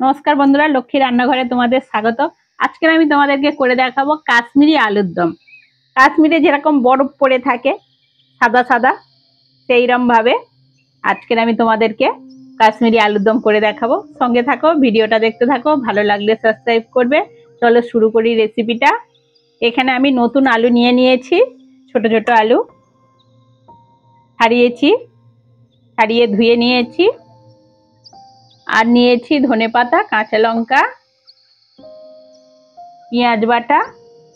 নমস্কার বন্ধুরা, লক্ষ্মী রান্নাঘরে তোমাদের স্বাগত। আজকে আমি তোমাদেরকে করে দেখাবো কাশ্মীরি আলুর দম। কাশ্মীরে যেরকম বরফ পড়ে থাকে, সাদা সাদা সেইরকম ভাবে আজকের আমি তোমাদেরকে কাশ্মীরি আলুর দম করে দেখাবো। সঙ্গে থাকো, ভিডিওটা দেখতে থাকো, ভালো লাগলে সাবস্ক্রাইব করবে। চলো শুরু করি রেসিপিটা এখানে আমি নতুন আলু নিয়ে নিয়েছি, ছোট ছোট আলু। হারিয়েছি, হারিয়ে ধুয়ে নিয়েছি। আর নিয়েছি ধনে পাতা, কাঁচা লঙ্কা, পেঁয়াজ বাটা,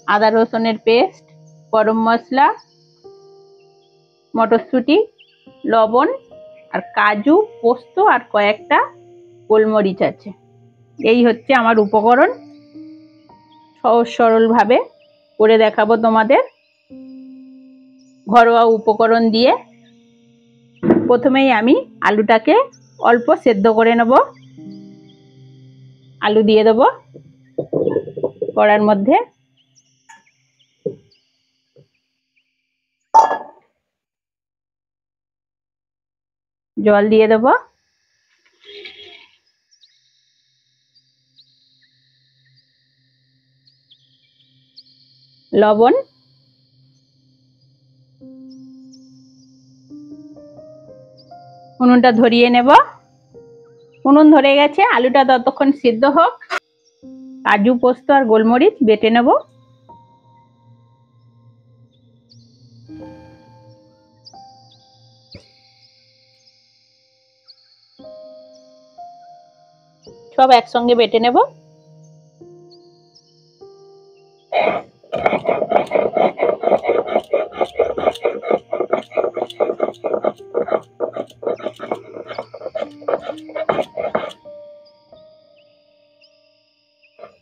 আদা রসুনের পেস্ট, গরম মশলা, মটরশুঁটি, লবণ আর কাজু, পোস্ত আর কয়েকটা গোলমরিচ আছে। এই হচ্ছে আমার উপকরণ। সহজ সরলভাবে করে দেখাবো তোমাদের। ঘরোয়া উপকরণ দিয়ে প্রথমেই আমি আলুটাকে অল্প সেদ্ধ করে নেব। আলু দিয়ে দেব কড়ার মধ্যে। জল দিয়ে দেব। লবণ। উনুনটা ধরিয়ে নেব। উনুন ধরে গেছে, আলুটা ততক্ষণ সিদ্ধ হোক। কাজু, পোস্ত আর গোলমরিচ বেটে নেব। সব একসঙ্গে বেটে নেব।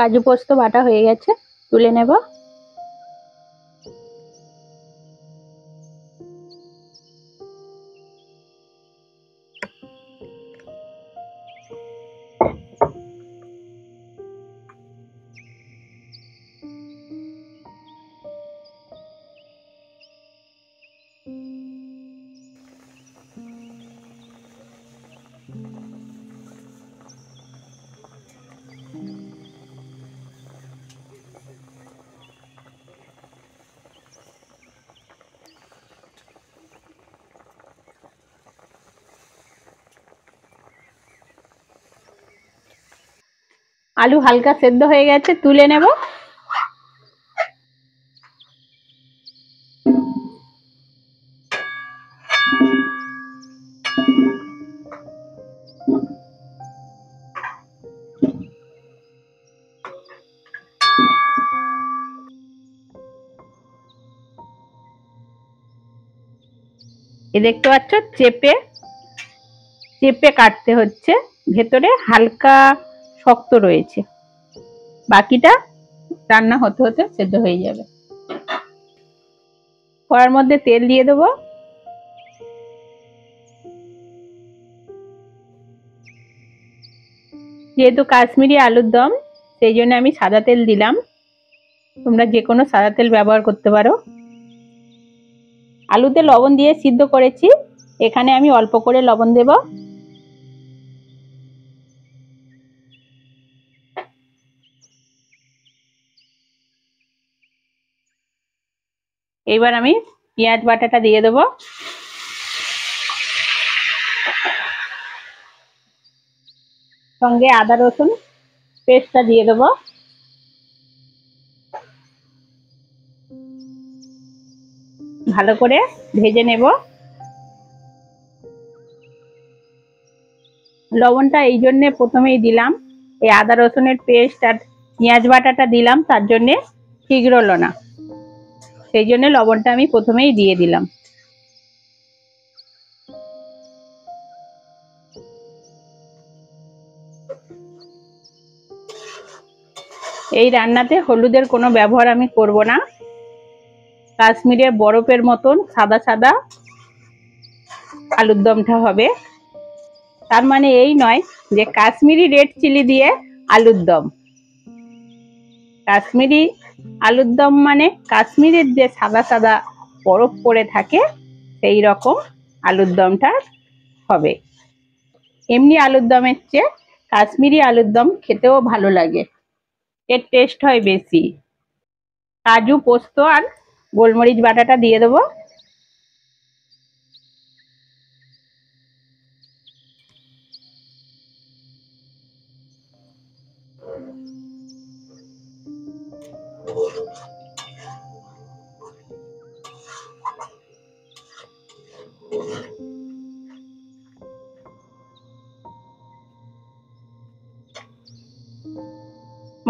কাজু পোস্ত বাটা হয়ে গেছে তুলে নেব। আলু হালকা সেদ্ধ হয়ে গেছে, তুলে নেব। এ দেখতে পাচ্ছ, চেপে চেপে কাটতে হচ্ছে। ভেতরে হালকা শক্ত রয়েছে। বাকিটা রান্না হতে হতে সেদ্ধ হয়ে যাবে। কড়ার মধ্যে তেল দিয়ে দেবো। যেহেতু কাশ্মীরি আলুর দম, সেই জন্য আমি সাদা তেল দিলাম। তোমরা যে কোনো সাদা তেল ব্যবহার করতে পারো। আলুতে লবণ দিয়ে সিদ্ধ করেছি। এখানে আমি অল্প করে লবণ দেবো। এবার আমি পেঁয়াজ বাটাটা দিয়ে দেবো। সঙ্গে আদা রসুন পেস্টটা দিয়ে দেবো। ভালো করে ভেজে নেব। লবণটা এই জন্যে প্রথমেই দিলাম। এই আদা রসুনের পেস্ট আর পেঁয়াজ বাটাটা দিলাম, তার জন্যে ঠিক রলো না। সেই জন্য লবণটা আমি প্রথমেই দিয়ে দিলাম। এই রান্নাতে হলুদের কোনো ব্যবহার আমি করব না। কাশ্মীরে বরফের মতন সাদা সাদা আলুর দমটা হবে। তার মানে এই নয় যে কাশ্মীরি রেড চিলি দিয়ে আলুর দম। কাশ্মীরি আলুর দম মানে কাশ্মীরের যে সাদা সাদা বরফ পরে থাকে, সেই রকম আলুর দমটা হবে। এমনি আলুর দমের চেয়ে কাশ্মীরি আলুর দম খেতেও ভালো লাগে। এর টেস্ট হয় বেশি। কাজু, পোস্ত আর গোলমরিচ বাটাটা দিয়ে দেবো।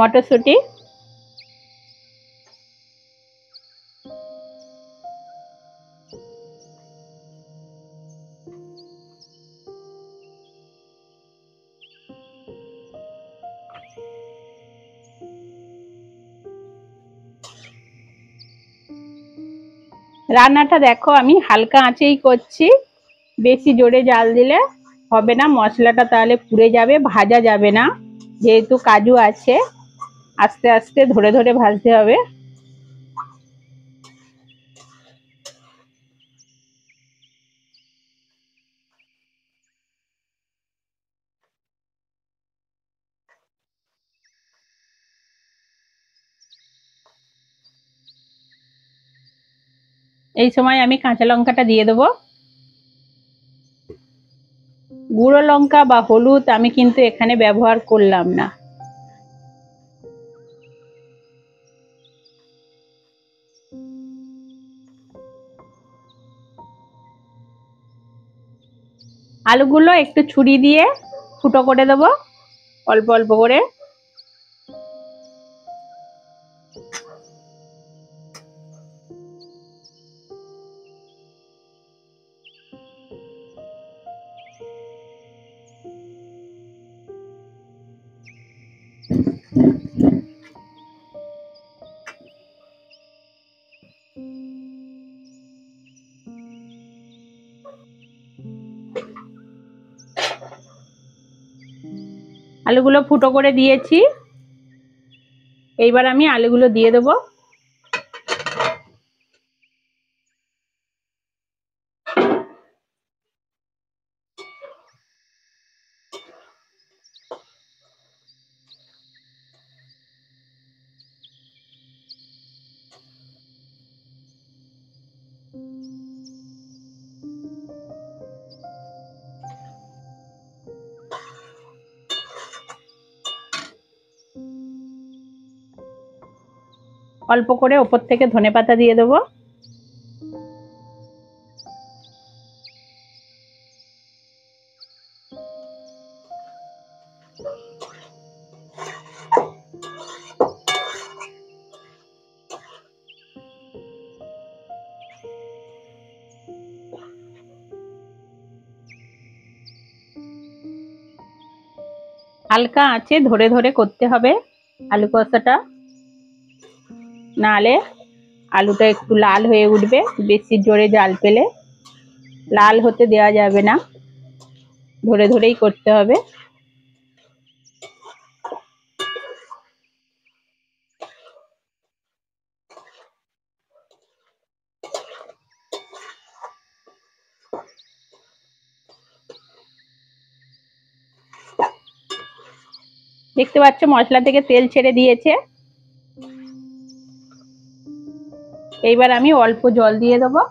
মটরশুঁটি। রান্নাটা দেখো, আমি হালকা আঁচেই করছি। বেশি জোরে জাল দিলে হবে না, মশলাটা তাহলে পুড়ে যাবে, ভাজা যাবে না, যেহেতু কাজু আছে। আস্তে আস্তে ধরে ধরে ভাজতে হবে। এই সময় আমি কাঁচা লঙ্কাটা দিয়ে দেবো। গুঁড়ো লঙ্কা বা হলুদ আমি কিন্তু এখানে ব্যবহার করলাম না। আলুগুলো একটু ছুরি দিয়ে ফুটো করে দেবো অল্প অল্প করে। আলুগুলো ফুটো করে দিয়েছি। এইবার আমি আলুগুলো দিয়ে দেবো। অল্প করে ওপর থেকে ধনে পাতা দিয়ে দেবো। হালকা আছে ধরে ধরে করতে হবে আলু কষাটা। নালে আলুটা একটু লাল হয়ে উঠবে, বেশি জোরে জাল পেলে। লাল হতে দেওয়া যাবে না, ধরে ধরেই করতে হবে। দেখতে পাচ্ছ মশলা থেকে তেল ছেড়ে দিয়েছে। এইবার আমি অল্প জল দিয়ে দেবো।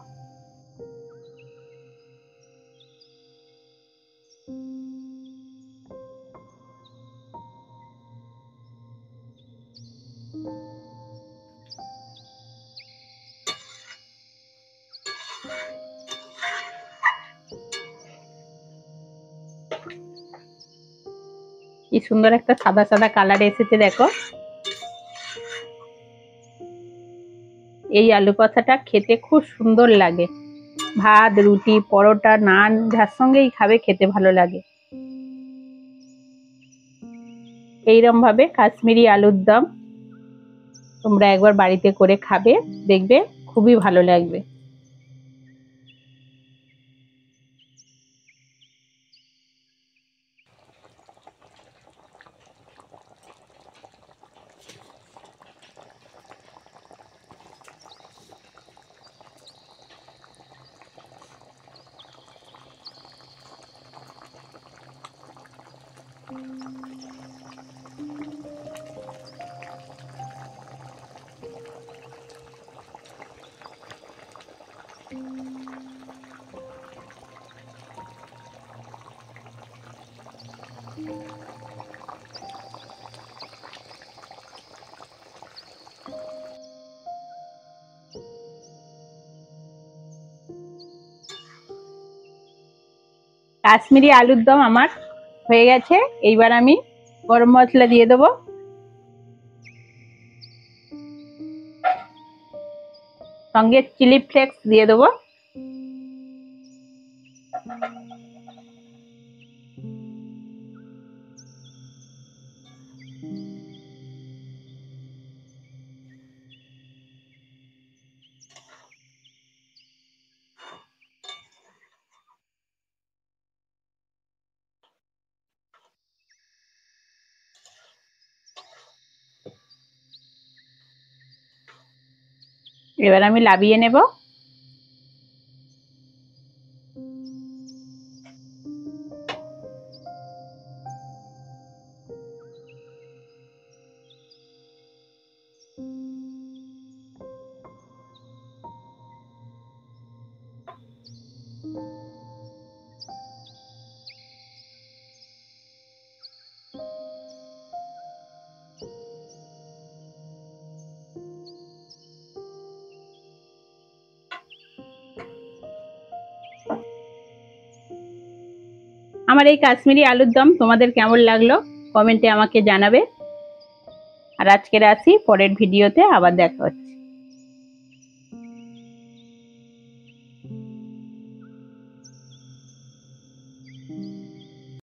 কি সুন্দর একটা সাদা সাদা কালার এসেছে দেখো। এই আলু পাতাটা খেতে খুব সুন্দর লাগে। ভাত, রুটি, পরোটা, নান, যার সঙ্গেই খাবে খেতে ভালো লাগে। এইরমভাবে কাশ্মীরি আলুর দম তোমরা একবার বাড়িতে করে খাবে, দেখবে খুবই ভালো লাগবে। কাশ্মীরি আলুর দম আমার। হয়ে গেছে। এইবার আমি গরম মশলা দিয়ে দেবো। সঙ্গে চিলি ফ্লেক্স দিয়ে দেবো। এবার আমি লাভিয়ে নেব। আমার এই কাশ্মীরি আলুর দম তোমাদের কেমন লাগল? কমেন্টে আমাকে জানাবে। আর আজকের আসি, পরের ভিডিওতে আবার দেখা হচ্ছে।